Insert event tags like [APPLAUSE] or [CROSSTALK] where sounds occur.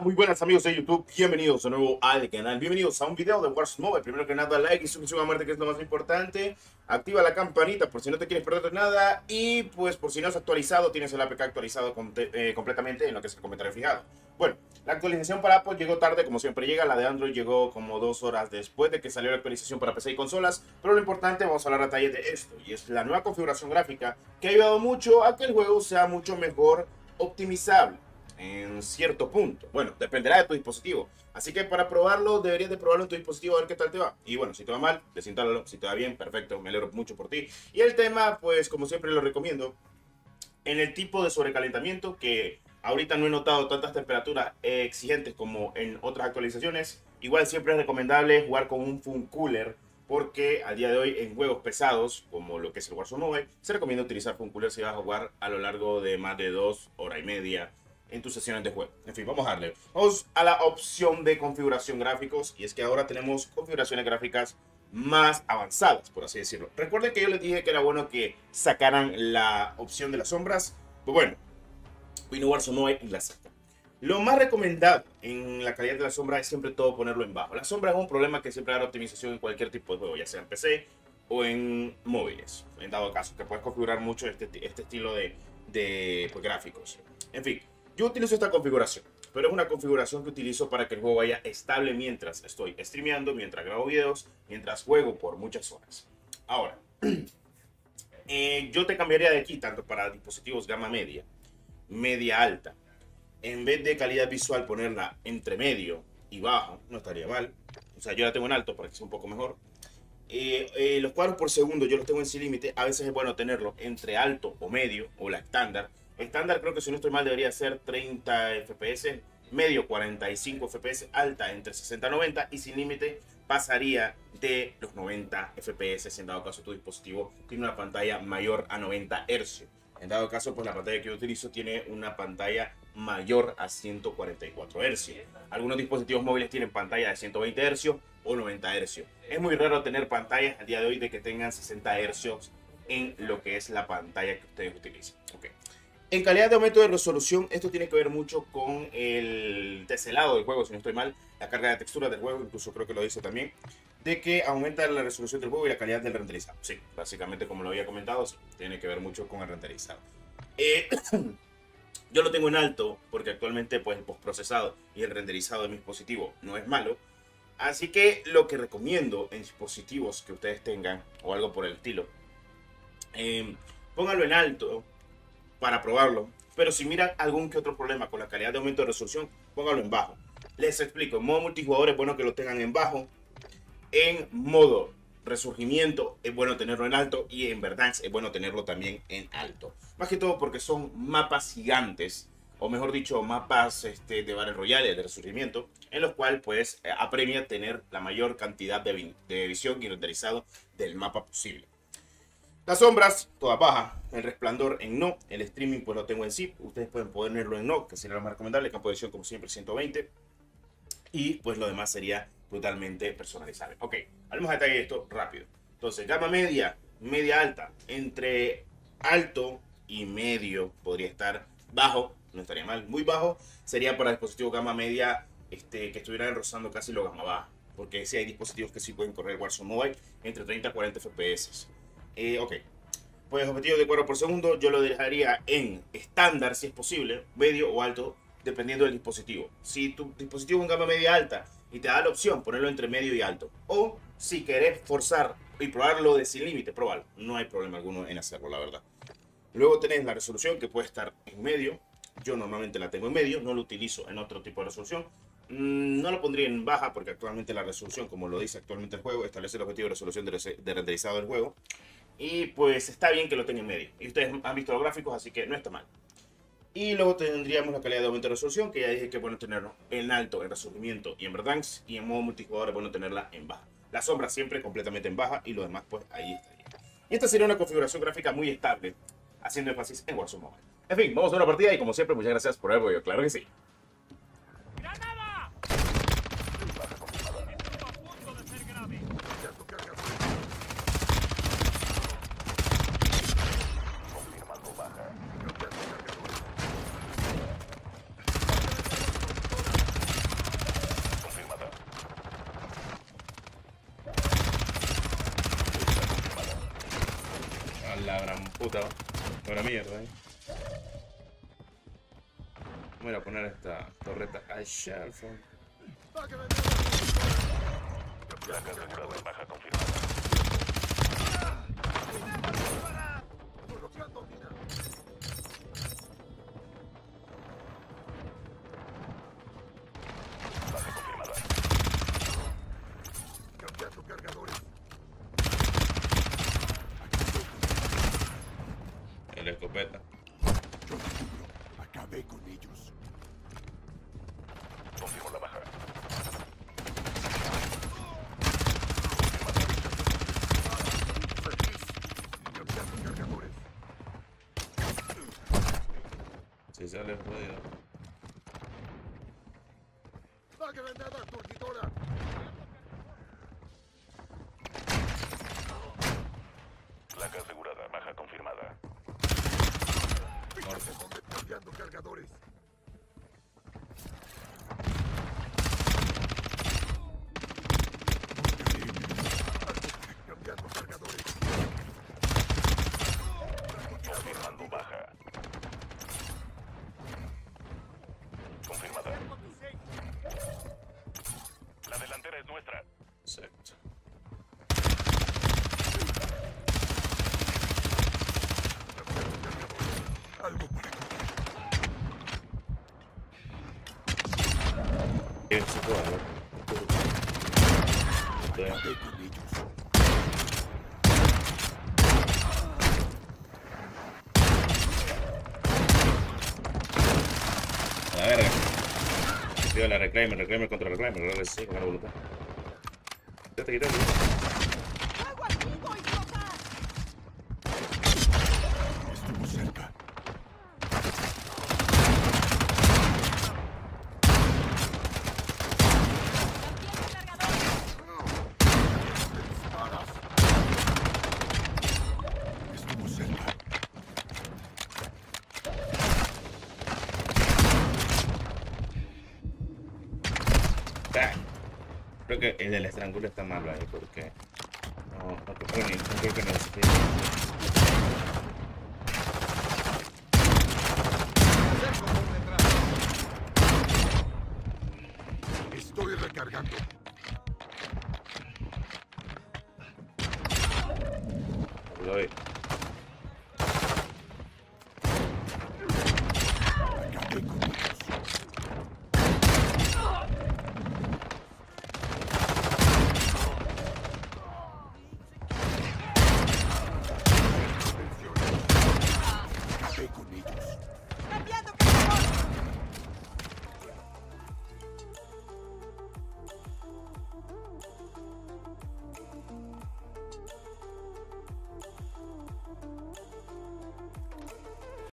muy buenas amigos de YouTube, bienvenidos de nuevo al canal, bienvenidos a un video de Warzone Mobile. Primero que nada, like y suscripción a muerte que es lo más importante. Activa la campanita por si no te quieres perder nada y pues por si no has actualizado, tienes el APK actualizado eh, completamente en lo que es el comentario fijado. Bueno, la actualización para Apple llegó tarde, como siempre llega, la de Android llegó como dos horas después de que salió la actualización para PC y consolas, pero lo importante, vamos a hablar a detalle de esto, y es la nueva configuración gráfica que ha ayudado mucho a que el juego sea mucho mejor optimizable en cierto punto. Bueno, dependerá de tu dispositivo. Así que para probarlo, deberías de probarlo en tu dispositivo a ver qué tal te va. Y bueno, si te va mal, desinstálalo. Si te va bien, perfecto. Me alegro mucho por ti. Y el tema, pues como siempre lo recomiendo, en el tipo de sobrecalentamiento que ahorita no he notado tantas temperaturas exigentes como en otras actualizaciones. Igual siempre es recomendable jugar con un Fun Cooler porque al día de hoy en juegos pesados como lo que es el Warzone Mobile se recomienda utilizar Fun Cooler si vas a jugar a lo largo de más de dos horas y media en tus sesiones de juego. En fin, vamos a darle. Vamos a la opción de configuración gráficos y es que ahora tenemos configuraciones gráficas más avanzadas, por así decirlo. Recuerden que yo les dije que era bueno que sacaran la opción de las sombras. Pues bueno, vino Warzone y la saca. Lo más recomendado en la calidad de la sombra es siempre todo ponerlo en bajo. La sombra es un problema que siempre da optimización en cualquier tipo de juego, ya sea en PC o en móviles. En dado caso, que puedes configurar mucho este, este estilo de, de pues, gráficos. En fin, yo utilizo esta configuración, pero es una configuración que utilizo para que el juego vaya estable mientras estoy streameando, mientras grabo videos, mientras juego por muchas horas. Ahora, [CLEARS THROAT] eh, yo te cambiaría de aquí tanto para dispositivos gama media, media alta. En vez de calidad visual ponerla entre medio y bajo, no estaría mal. O sea, yo la tengo en alto para que sea un poco mejor. Eh, eh, los cuadros por segundo yo los tengo en sin límite. A veces es bueno tenerlo entre alto o medio o la estándar Estándar creo que si no estoy mal debería ser 30 FPS, medio 45 FPS, alta entre 60 y 90 y sin límite pasaría de los 90 FPS en dado caso tu dispositivo tiene una pantalla mayor a 90 Hz. En dado caso, pues la pantalla que yo utilizo tiene una pantalla mayor a 144 Hz. Algunos dispositivos móviles tienen pantalla de 120 Hz o 90 Hz. Es muy raro tener pantallas al día de hoy de que tengan 60 Hz en lo que es la pantalla que ustedes utilizan. Okay. En calidad de aumento de resolución, esto tiene que ver mucho con el teselado del juego, si no estoy mal, la carga de textura del juego, incluso creo que lo dice también, de que aumenta la resolución del juego y la calidad del renderizado. Sí, básicamente como lo había comentado, tiene que ver mucho con el renderizado. Eh, [COUGHS] yo lo tengo en alto porque actualmente pues el postprocesado y el renderizado de mi dispositivo no es malo. Así que lo que recomiendo en dispositivos que ustedes tengan o algo por el estilo, eh, póngalo en alto para probarlo. Pero si miran algún que otro problema con la calidad de aumento de resolución, póngalo en bajo. Les explico, en modo multijugador es bueno que lo tengan en bajo. En modo resurgimiento es bueno tenerlo en alto y en verdad es bueno tenerlo también en alto. Más que todo porque son mapas gigantes, o mejor dicho, mapas este, de Battle Royale, de resurgimiento, en los cuales pues apremia tener la mayor cantidad de, de visión y renderizado del mapa posible. Las sombras, toda baja. El resplandor en no. El streaming pues lo tengo en zip. Ustedes pueden ponerlo en no, que sería lo más recomendable. Campo de edición como siempre 120. Y pues lo demás sería totalmente personalizable. Ok, hablemos a detalle de esto rápido. Entonces, gama media, media alta. Entre alto y medio podría estar bajo. No estaría mal. Muy bajo sería para dispositivos gama media este, que estuvieran rozando casi lo gama baja. Porque si hay dispositivos que sí pueden correr Warzone Mobile entre 30 a 40 FPS. Eh, ok. Pues objetivo de cuadro por segundo yo lo dejaría en estándar si es posible, medio o alto, dependiendo del dispositivo. Si tu dispositivo es en gama media alta y te da la opción, ponerlo entre medio y alto. O si querés forzar y probarlo de sin límite, probalo. No hay problema alguno en hacerlo, la verdad. Luego tenés la resolución que puede estar en medio. Yo normalmente la tengo en medio, no lo utilizo en otro tipo de resolución. Mm, no lo pondría en baja porque actualmente la resolución, como lo dice actualmente el juego, establece el objetivo de resolución de renderizado del juego. Y pues está bien que lo tenga en medio. Y ustedes han visto los gráficos, así que no está mal. Y luego tendríamos la calidad de aumento de resolución, que ya dije que es bueno tenerlo en alto, en resurgimiento y en Verdansk. Y en modo multijugador es bueno tenerla en baja. La sombra siempre completamente en baja y lo demás pues ahí estaría. Y esta sería una configuración gráfica muy estable, haciendo énfasis en Warzone Mobile. En fin, vamos a una partida y como siempre muchas gracias por el apoyo, claro que sí. Buena mierda, eh. Voy a poner esta torreta allá al fondo. Placa asegurada, baja confirmada. Si sale jodido. ¡Va! Placa asegurada, baja confirmada. Dónde cambiando cargadores. Cambiando cargadores. Confirmando baja. Confirmada. La nuestra. Exacto. Algo para ¿Qué se puede ver? Estoy- acabé con ellos. A la verga. Tío, la reclaimer, reclaimer contra reclaimer, sí, con la voluntad. จะตีไ Creo que el del estrangulo está malo ahí porque. No, no creo, ni, no creo que necesite.